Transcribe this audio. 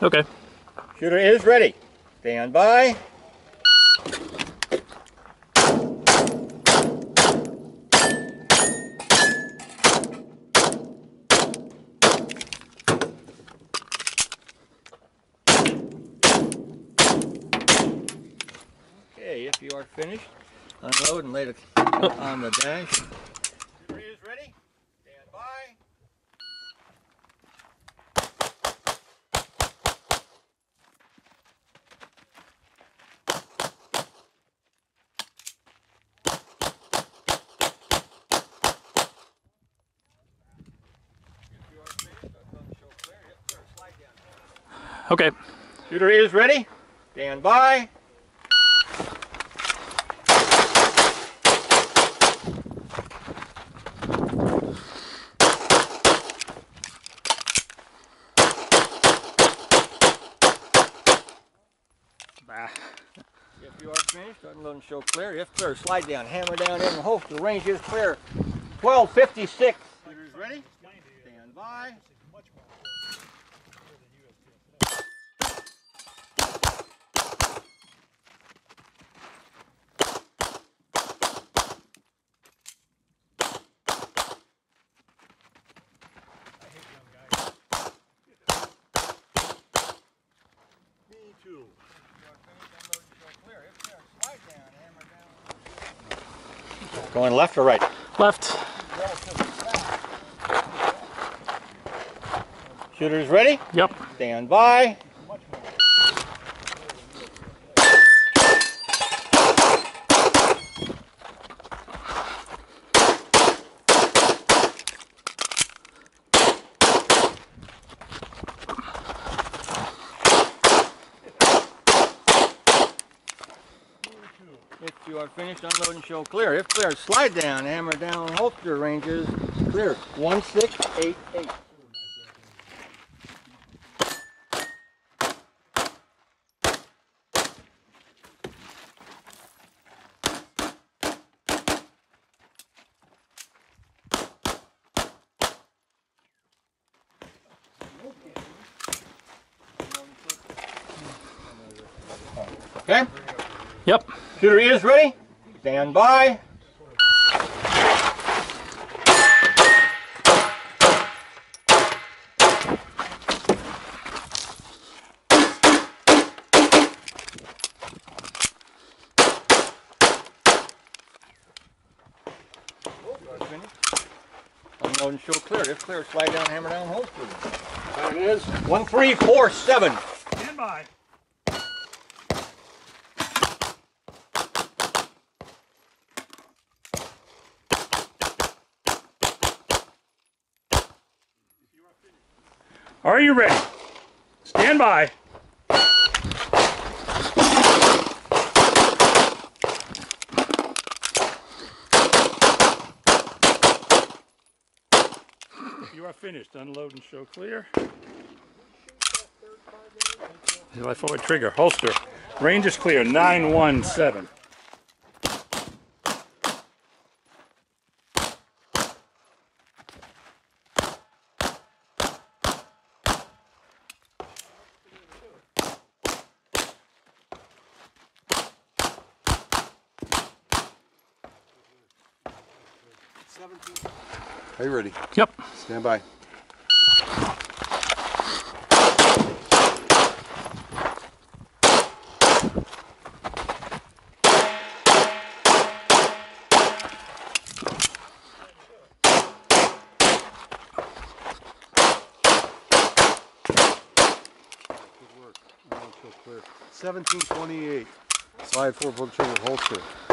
Okay. Shooter is ready. Stand by. Okay, if you are finished, unload and lay it on the dash. Shooter is ready. Stand by. Okay. Shooter is ready. Stand by. If you are finished, unload and show clear. If clear, slide down, hammer down in the holster. The range is clear. 1256. Shooter's ready. Stand by. Going left or right? Left. Shooter's ready. Yep. Stand by. If you are finished, unload and show clear. If clear, slide down, hammer down, holster ranges clear. 1688. Okay? Yep. Shooter is ready. Stand by. Unload and show clear. If clear, slide down, hammer down, holster. There it is. One, three, four, seven. Stand by. Are you ready? Stand by. You are finished. Unload and show clear. Left forward trigger, holster. Range is clear, 917. Are you ready? Yep. Stand by. Good work. Now clear. 1728. Slide four pull trigger holster.